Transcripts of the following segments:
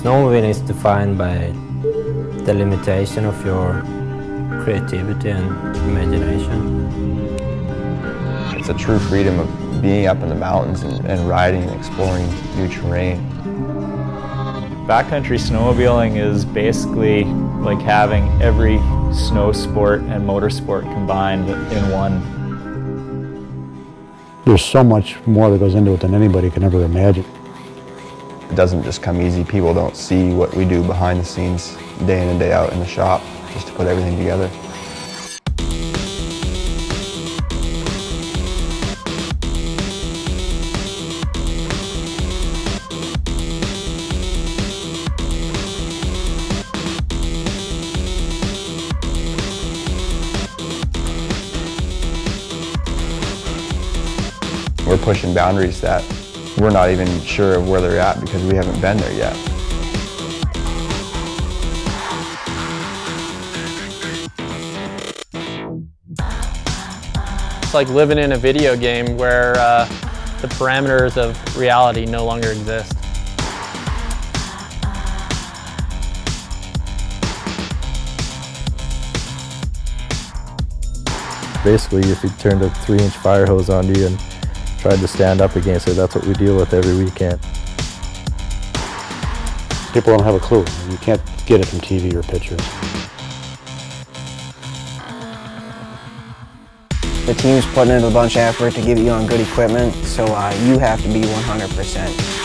Snowvin is defined by the limitation of your creativity and imagination. It's a true freedom of being up in the mountains and, and riding and exploring new terrain. Backcountry snowmobiling is basically like having every snow sport and motorsport combined in one. There's so much more that goes into it than anybody can ever imagine. It doesn't just come easy. People don't see what we do behind the scenes day in and day out in the shop just to put everything together. We're pushing boundaries that we're not even sure of where they're at because we haven't been there yet. It's like living in a video game where uh, the parameters of reality no longer exist. Basically, if you turned a three-inch fire hose onto you and tried to stand up against it, that's what we deal with every weekend. People don't have a clue. You can't get it from TV or pictures. The team's putting in a bunch of effort to give you on good equipment, so uh, you have to be 100%.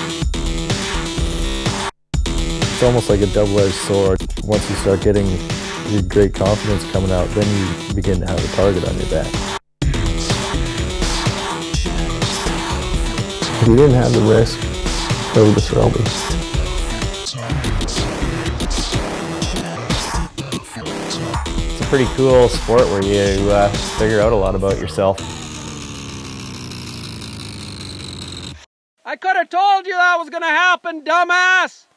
It's almost like a double-edged sword. Once you start getting your great confidence coming out, then you begin to have a target on your back. If you didn't have the risk, they would just throw me. It's a pretty cool sport where you uh, figure out a lot about yourself. I could have told you that was going to happen, dumbass!